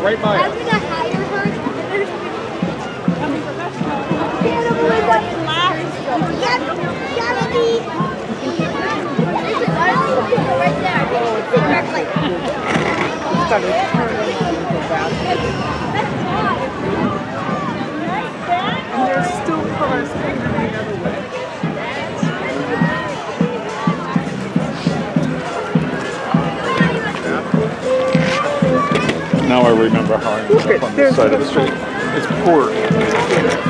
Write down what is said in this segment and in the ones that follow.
right by it. behind up on this side of the street. It's poor.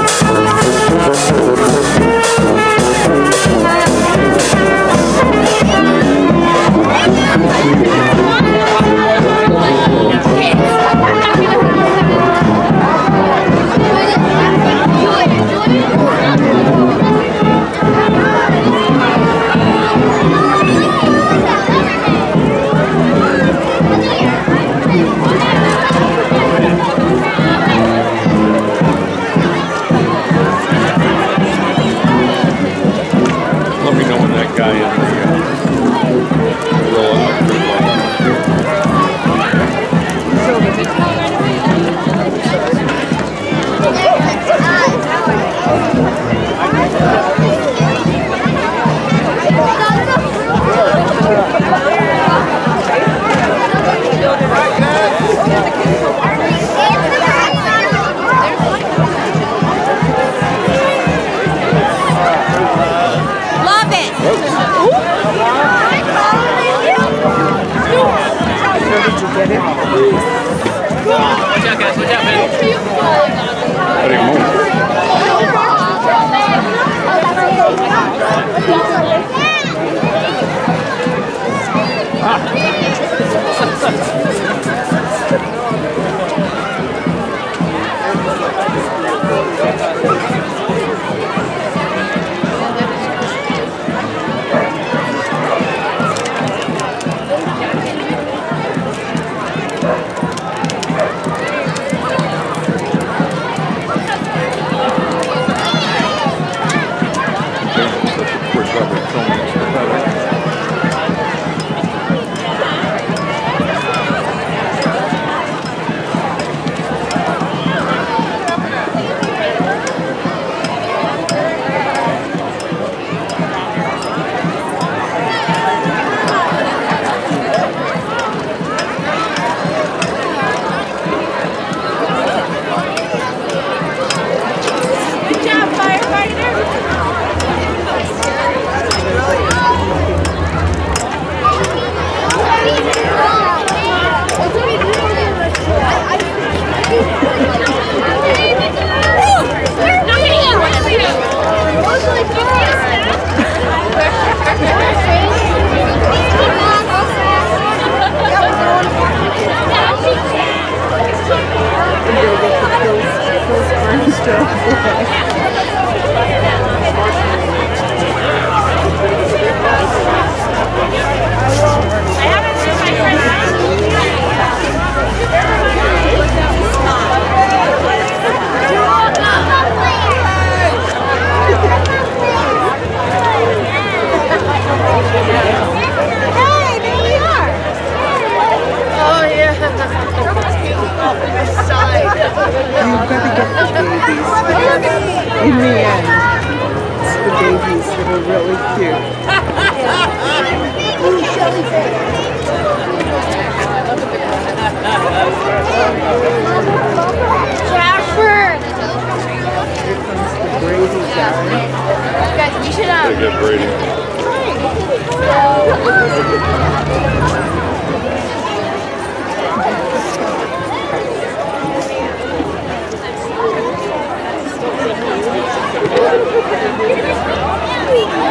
Mommy.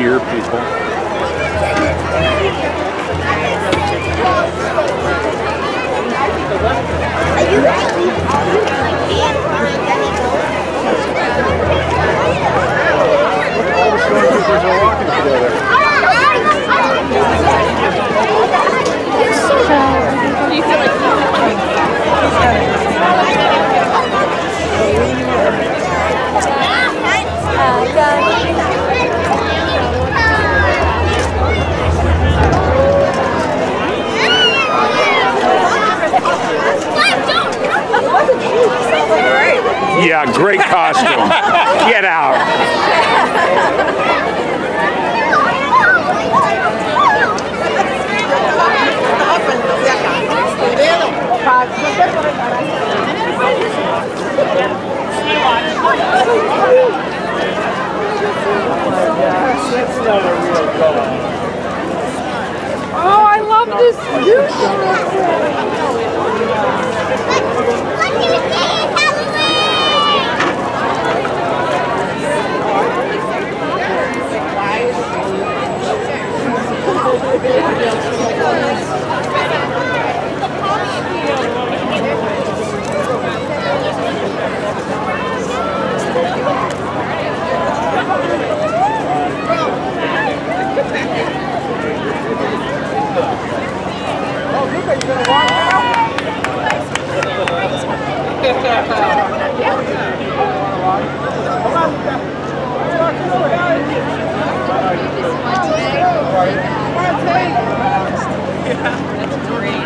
Deer people. Yeah, great costume. Get out. Oh, I love this douche. Yeah. That's great.